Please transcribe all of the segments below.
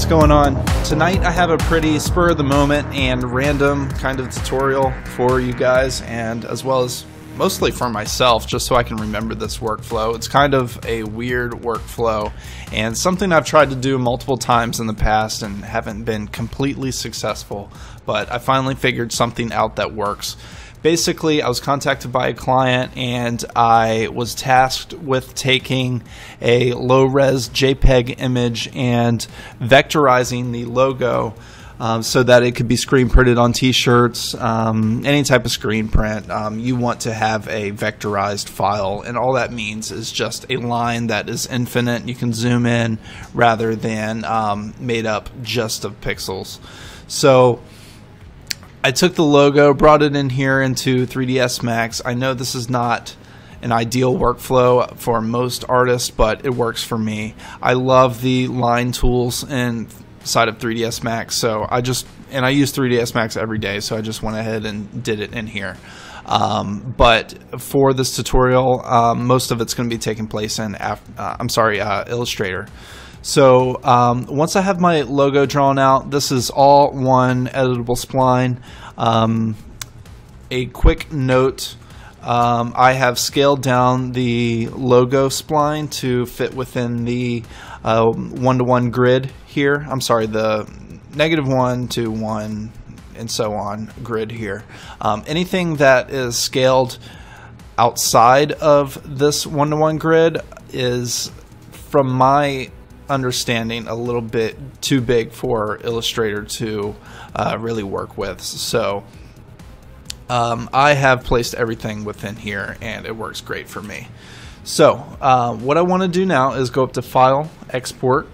what's going on? Tonight I have a pretty spur of the moment and random kind of tutorial for you guys and as well as mostly for myself just so I can remember this workflow. It's kind of a weird workflow and something I've tried to do multiple times in the past and haven't been completely successful, but I finally figured something out that works basically, I was contacted by a client and I was tasked with taking a low res JPEG image and vectorizing the logo. Um, so that it could be screen printed on T-shirts, um, any type of screen print. Um, you want to have a vectorized file, and all that means is just a line that is infinite. You can zoom in rather than um, made up just of pixels. So I took the logo, brought it in here into 3ds Max. I know this is not an ideal workflow for most artists, but it works for me. I love the line tools inside of 3ds Max, so I just and I use 3ds Max every day, so I just went ahead and did it in here. Um, but for this tutorial, um, most of it's going to be taking place in, uh, I'm sorry, uh, Illustrator. So um, once I have my logo drawn out, this is all one editable spline. Um, a quick note, um, I have scaled down the logo spline to fit within the uh, one-to-one -one grid here. I'm sorry, the negative one to one and so on grid here. Um, anything that is scaled outside of this one-to-one -one grid is from my understanding a little bit too big for Illustrator to uh, really work with. So um, I have placed everything within here and it works great for me. So uh, what I want to do now is go up to File, Export,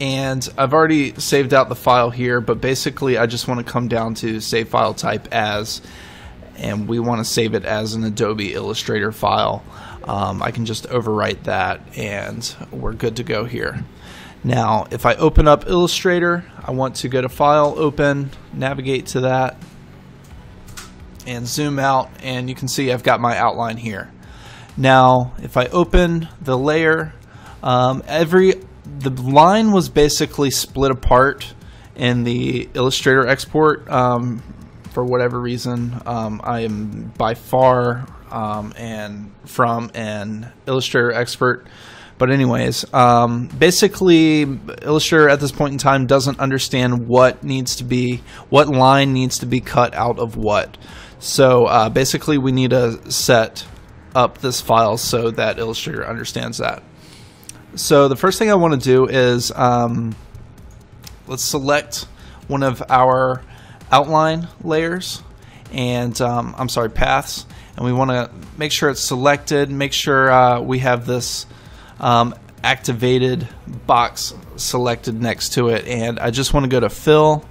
and I've already saved out the file here, but basically I just want to come down to Save File Type As, and we want to save it as an Adobe Illustrator file um, I can just overwrite that and we're good to go here. Now, if I open up Illustrator, I want to go to File, Open, navigate to that, and zoom out, and you can see I've got my outline here. Now, if I open the layer, um, every the line was basically split apart in the Illustrator export. Um, for whatever reason, um, I am by far um, and from an Illustrator expert. But anyways, um, basically, Illustrator at this point in time doesn't understand what needs to be, what line needs to be cut out of what. So uh, basically, we need to set up this file so that Illustrator understands that. So the first thing I want to do is um, let's select one of our outline layers and um, I'm sorry paths and we want to make sure it's selected, make sure uh, we have this um, activated box selected next to it. And I just want to go to fill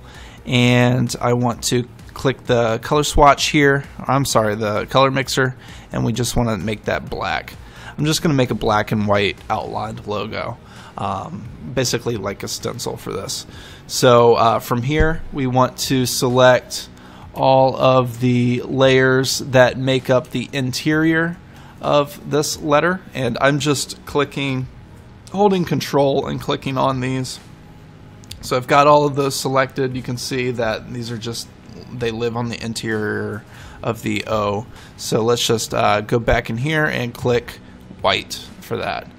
and I want to click the color swatch here. I'm sorry, the color mixer, and we just want to make that black. I'm just going to make a black and white outlined logo, um, basically like a stencil for this. So uh, from here, we want to select all of the layers that make up the interior of this letter. And I'm just clicking holding control and clicking on these. So I've got all of those selected. You can see that these are just they live on the interior of the O. So let's just uh, go back in here and click white for that.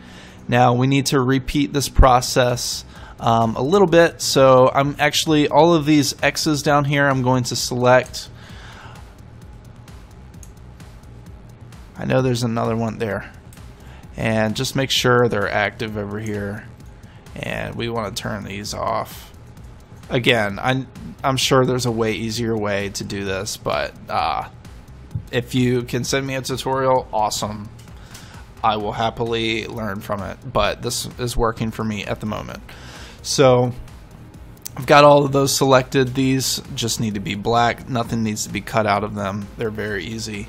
Now we need to repeat this process um, a little bit. So I'm actually, all of these X's down here, I'm going to select. I know there's another one there. And just make sure they're active over here. And we want to turn these off. Again, I'm, I'm sure there's a way easier way to do this, but uh, if you can send me a tutorial, awesome. I will happily learn from it, but this is working for me at the moment. So I've got all of those selected. These just need to be black. Nothing needs to be cut out of them. They're very easy.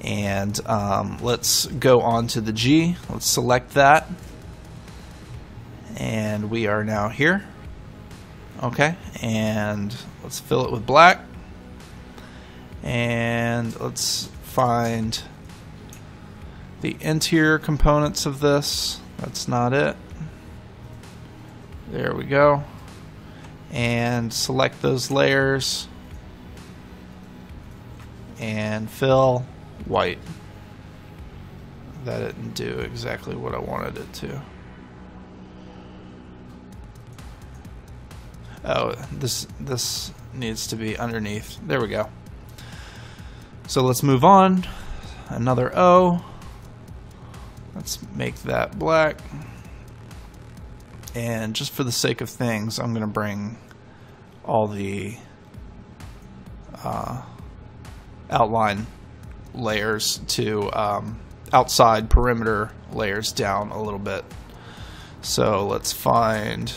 And um, let's go on to the G. Let's select that. And we are now here. Okay, and let's fill it with black. And let's find the interior components of this. That's not it There we go. And select those layers and fill white. That didn't do exactly what I wanted it to. Oh, this this needs to be underneath. There we go. So let's move on. Another O. Let's make that black. And just for the sake of things, I'm going to bring all the uh, outline layers to um, outside perimeter layers down a little bit. So let's find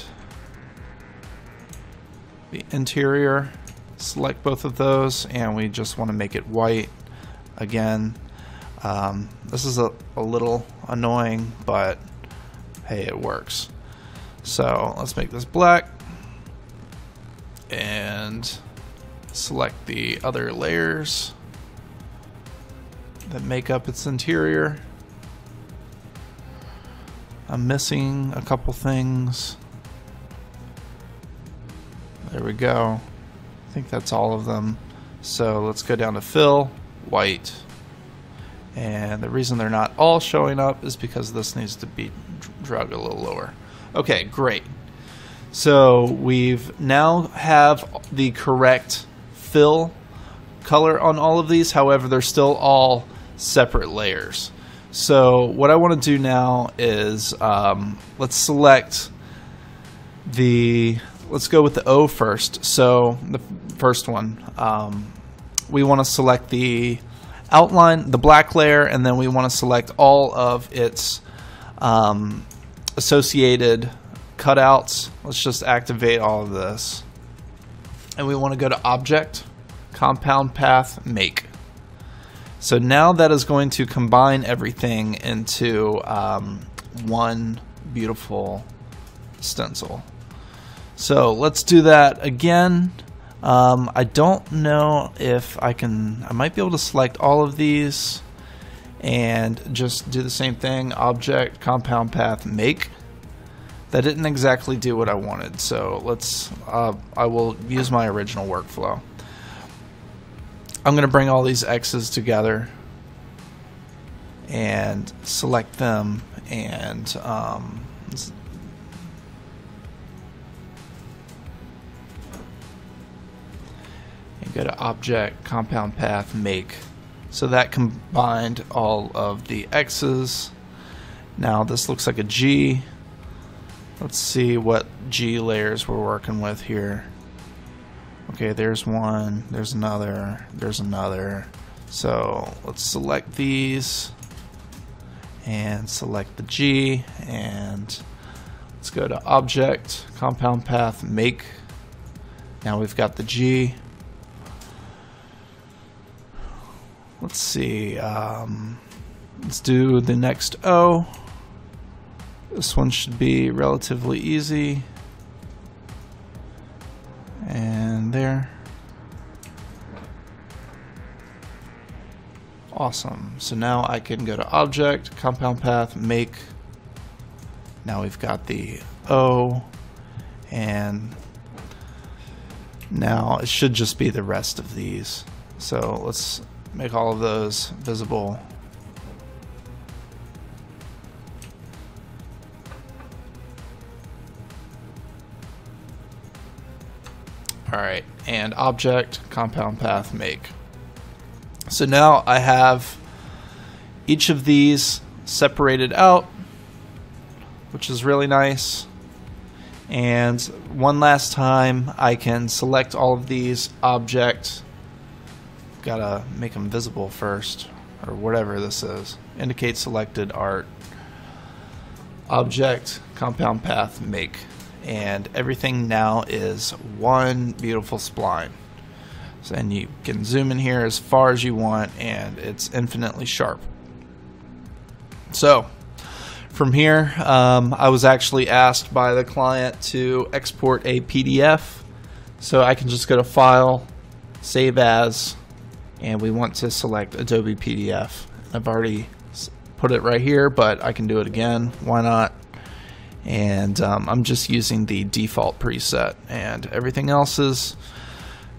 the interior, select both of those, and we just want to make it white again. Um, this is a, a little annoying, but hey, it works. So let's make this black and select the other layers that make up its interior. I'm missing a couple things. There we go. I think that's all of them. So let's go down to fill, white. And the reason they're not all showing up is because this needs to be drug a little lower. Okay, great. So we've now have the correct fill color on all of these. However, they're still all separate layers. So what I want to do now is um, let's select the let's go with the O first. So the first one, um, we want to select the outline, the black layer, and then we want to select all of its um, associated cutouts. Let's just activate all of this. And we want to go to Object, Compound Path, Make. So now that is going to combine everything into um, one beautiful stencil. So let's do that again. Um, I don't know if I can, I might be able to select all of these and just do the same thing, object, compound path, make. That didn't exactly do what I wanted, so let's, uh, I will use my original workflow. I'm to bring all these X's together and select them and um, and go to object compound path make so that combined all of the X's now this looks like a G let's see what G layers we're working with here Okay, there's one, there's another, there's another. So let's select these and select the G and let's go to object, compound path, make. Now we've got the G. Let's see, um, let's do the next O. This one should be relatively easy. And there. Awesome. So now I can go to Object, Compound Path, Make. Now we've got the O. And now it should just be the rest of these. So let's make all of those visible. Alright, and object, compound path, make. So now I have each of these separated out, which is really nice. And one last time, I can select all of these objects. Gotta make them visible first, or whatever this is. Indicate selected art. Object, compound path, make and everything now is one beautiful spline. So, and you can zoom in here as far as you want, and it's infinitely sharp. So, from here, um, I was actually asked by the client to export a PDF. So I can just go to File, Save As, and we want to select Adobe PDF. I've already put it right here, but I can do it again. Why not? and um, I'm just using the default preset, and everything else is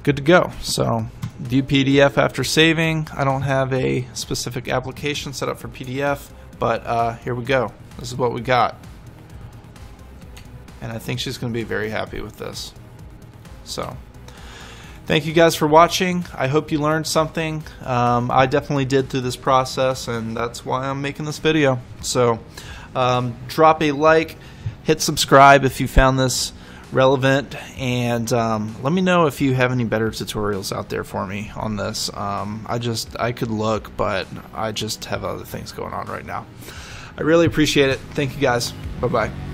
good to go. So view PDF after saving. I don't have a specific application set up for PDF, but uh, here we go. This is what we got. And I think she's going to be very happy with this. So, thank you guys for watching. I hope you learned something. Um, I definitely did through this process, and that's why I'm making this video. So, um, drop a like, hit subscribe if you found this relevant, and um, let me know if you have any better tutorials out there for me on this. Um, I just I could look, but I just have other things going on right now. I really appreciate it. Thank you guys. Bye bye.